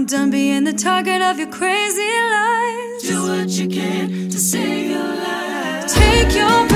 I'm done being the target of your crazy lies. Do what you can to save your life. Take your